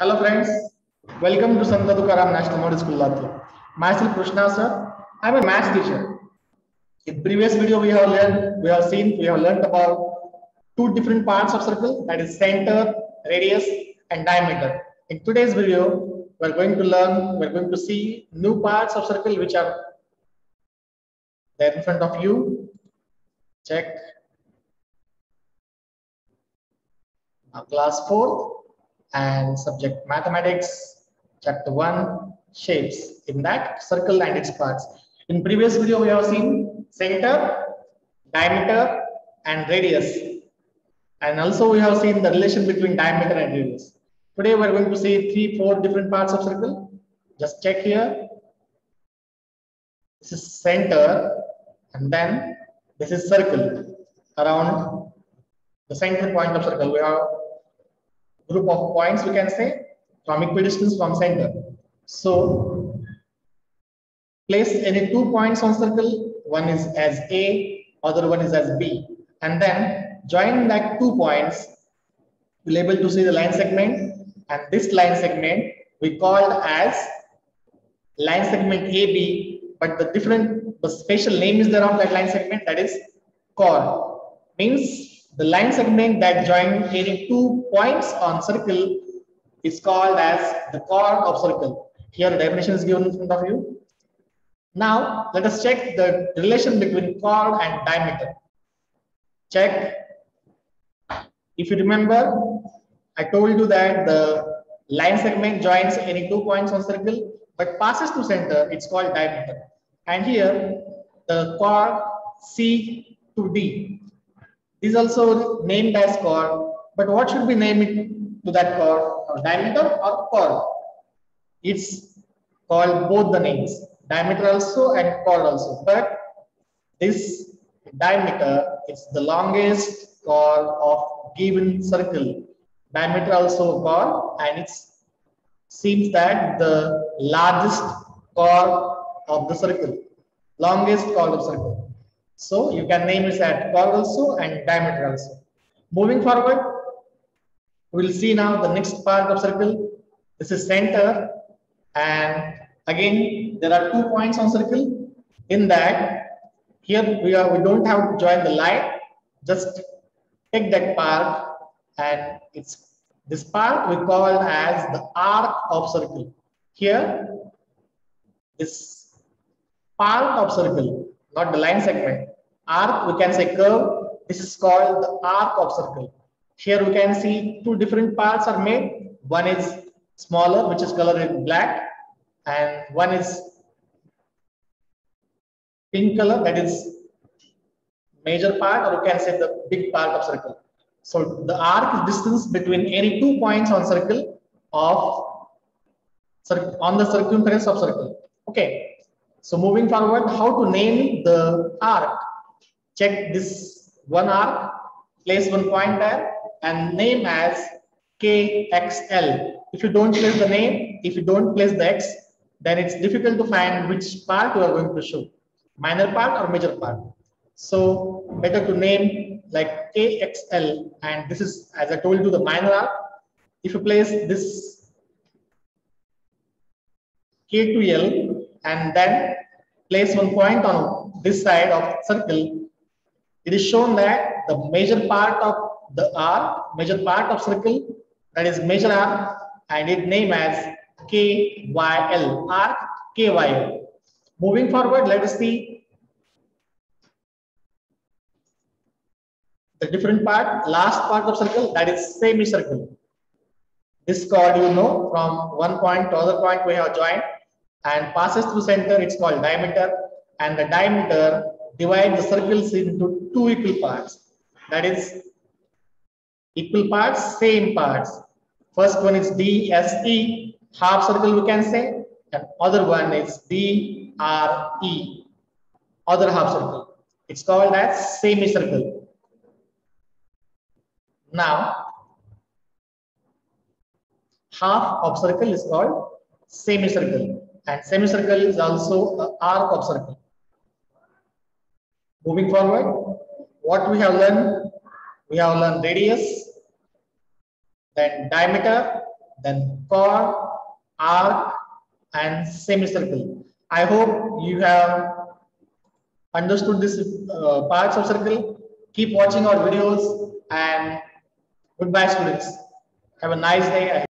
Hello friends, welcome to Sant Tukaram National Model School Latur. Myself Krushna sir, I'm a math teacher. In previous video we have learned, we have seen, we have learned about two different parts of circle that is center, radius and diameter. In today's video, we're going to learn, we're going to see new parts of circle which are there in front of you. Check. Now class 4 and subject mathematics chapter 1 shapes. In that circle and its parts. In previous video we have seen center diameter and radius. And also we have seen the relation between diameter and radius. Today we are going to see three four different parts of circle. Just check here. This is center and then this is circle. Around the center point of circle we have group of points we can say from equidistance from center. So place any two points on circle, one is as A, other one is as B. And then join that two points, we'll able to see the line segment and this line segment we called as line segment AB, but the different, the special name is there of that line segment that is chord. Means the line segment that join any two points on circle is called as the chord of circle. Here the definition is given in front of you. Now let us check the relation between chord and diameter. Check. If you remember, I told you that the line segment joins any two points on circle but passes through center, it's called diameter. And here the chord C to D is also named as chord, but what should be named to that chord? Or diameter or chord? It's called both the names, diameter also and chord also. But this diameter is the longest chord of given circle. Diameter also chord and it seems that the largest chord of the circle, longest chord of circle. So you can name it at chord also and diameter also. Moving forward, we'll see now the next part of circle. This is center and again there are two points on circle. In that here we are we don't have to join the line. Just take that part and it's this part we call as the arc of circle. Here this part of circle not the line segment. Arc, we can say curve. This is called the arc of circle. Here we can see two different parts are made. One is smaller, which is colored in black, and one is pink color, that is major part, or you can say the big part of circle. So the arc is distance between any two points on circle of on the circumference of circle. Okay, so moving forward, how to name the arc? Check this one arc, place one point there and name as KXL. If you don't place the name, if you don't place the X, then it's difficult to find which part you are going to show, minor part or major part. So better to name like KXL and this is as I told you the minor arc. If you place this K to L and then place one point on this side of circle, it is shown that the major part of the arc, major part of circle, that is major arc, and it name as KYL, arc KYL. Moving forward, let us see the different part, last part of circle, that is semicircle. This chord you know from one point to other point we have joined and passes through center, it's called diameter. And the diameter divides the circles into two equal parts. That is equal parts, same parts. First one is DSE, half circle we can say, and other one is DRE, other half circle. It's called as semicircle. Now, half of circle is called semicircle and semicircle is also an arc of circle. Moving forward, what we have learned, we have learned radius, then diameter, then chord, arc, and semicircle. I hope you have understood this uh, parts of circle. Keep watching our videos and goodbye students. Have a nice day.